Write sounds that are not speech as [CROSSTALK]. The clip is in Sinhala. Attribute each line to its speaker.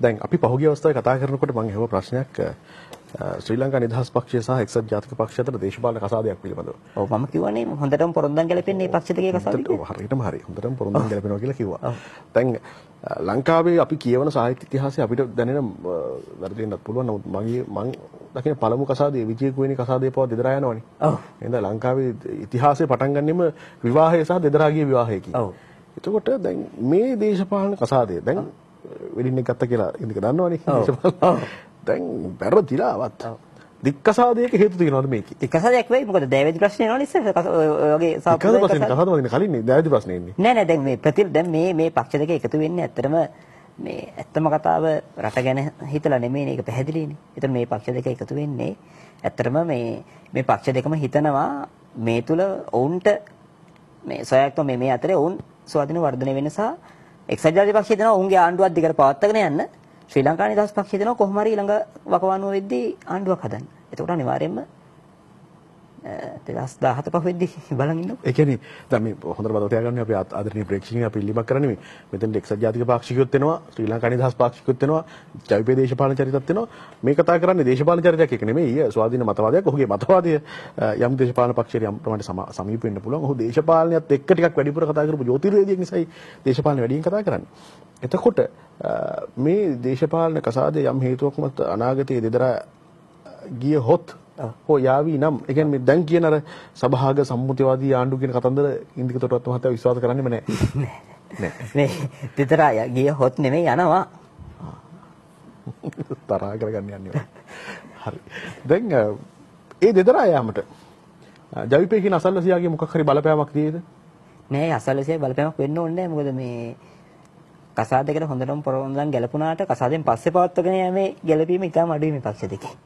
Speaker 1: දැන් අපි පහුගිය අවස්ථාවේ කතා කරනකොට මම අහුව ප්‍රශ්නයක් ශ්‍රී ලංකා නිදහස් පක්ෂය සහ එක්සත් ජාතික පක්ෂය අතර දේශපාලන කසාදයක් පිළිබඳව.
Speaker 2: ඔව් මම කිව්වනේ හොඳටම පොරොන්දම් ගැලපෙන්නේ මේ පක්ෂ දෙකේ කසාදේ.
Speaker 1: හරියටම හරි. හොඳටම පොරොන්දම් ගැලපෙනවා කියලා කිව්වා. දැන් ලංකාවේ අපි කියවන සාහිත්‍ය ඉතිහාසයේ අපිට දැනෙන වැරදි වෙන්නත් පුළුවන්. නමුත් මගේ මං දකින පළමු කසාදේ විජය කුවේණි කසාදේ පව දෙදරා යනවනේ.
Speaker 2: ඔව්.
Speaker 1: එහෙනම් ලංකාවේ ඉතිහාසය පටන් ගන්නෙම විවාහය සහ දෙදරාගේ විවාහයකින්.
Speaker 2: ඔව්.
Speaker 1: එතකොට දැන් මේ දේශපාලන කසාදය දැන් වෙඩින් එක ගත්ත කියලා ඉන්දික දන්නවනේ. දැන් වැරදිලාවත් දික්කසාදයක හේතු තියෙනවද මේකේ?
Speaker 2: දික්කසාදයක් වෙයි. මොකද දෑවැදි ප්‍රශ්නේ එනවනේ ඉස්සර
Speaker 1: දික්කසාද ප්‍රශ්නේ කසාද වදින කලින් දෑවැදි ප්‍රශ්නේ ඉන්නේ.
Speaker 2: නෑ නෑ. දැන් මේ ප්‍රති දැන් මේ මේ පක්ෂ දෙක එකතු වෙන්නේ ඇත්තටම මේ ඇත්තම කතාව රට ගැන හිතලා නෙමෙයි ඒක පැහැදිලිනේ. ඒතර මේ පක්ෂ දෙක එකතු වෙන්නේ ඇත්තටම මේ මේ පක්ෂ දෙකම හිතනවා මේ තුල ඔවුන්ට මේ සොයාක්ම මේ මේ අතරේ ඔවුන් ස්වාධීන වර්ධනය වෙන සහ එක්සත් ජාතික පක්ෂය දෙනවා ඔවුන්ගේ ආණ්ඩුවක් දිගට පවත්වාගෙන යන්න ශ්‍රී ලංකා නිදහස් පක්ෂය දෙනවා කොහොම හරි ඊළඟ වකවානුව වෙද්දී ආණ්ඩුවක් හදන්න. එතකොට අනිවාර්යයෙන්ම 2017 පහුවෙද්දී [LAUGHS] බලන් ඉන්නකො.
Speaker 1: ඒ කියන්නේ දැන් මේ හොඳට මතක තියාගන්න අපි ආදරණීය ප්‍රේක්ෂකයන් අපි ඉල්ලීමක් කරන්නේ මේ මෙතෙන් එක්සත් ජාතික පාක්ෂිකයොත් වෙනවා ශ්‍රී ලංකා නිදහස් පාක්ෂිකයොත් වෙනවා ජවිපේ දේශපාලන චරිතත් වෙනවා මේ කතා කරන්නේ දේශපාලන චරිතයක්. එක නෙමෙයි ස්වාධීන මතවාදයක් ඔහුගේ මතවාදය යම් දේශපාලන පක්ෂයට යම් ප්‍රමාණයට සමීප වෙන්න පුළුවන් ඔහු දේශපාලනයත් එක්ක ටිකක් වැඩිපුර කතා කරපු ජෝතිර්වේදියෙක් නිසායි දේශපාලන වැඩියෙන් කතා කරන්නේ. එතකොට මේ දේශපාලන කසාදේ යම් හේතුවක් මත අනාගතයේ දෙදරා ගිය හොත් හෝ යාවි නම් ඒ කියන්නේ දැන් කියන අර සභාග සම්මුතිවාදී ආණ්ඩු කියන කතන්දර ඉන්දික තොටවත් මහත්තයා විශ්වාස කරන්නේම නැහැ.
Speaker 2: නෑ. මේ දෙතරා ගිය හොත් නෙමෙයි යනවා. [LAUGHS]
Speaker 1: තරහා කරගන්න යන්නේ. හරි. දැන් ඒ දෙදරා යාමට ජවිපේ කියන අසල්වසියාගේ මොකක් හරි බලපෑමක් තියෙද?
Speaker 2: නෑ අසල්වසියා බලපෑමක් වෙන්න ඕනේ නෑ මොකද මේ කසාදයකට හොඳටම පොරොන්දම් ගැලපුණාට කසාදෙන් පස්සේ පවත්වගෙන යෑමේ ගැලපීම ඉතාම අඩුයි මේ පක්ෂ දෙකේ.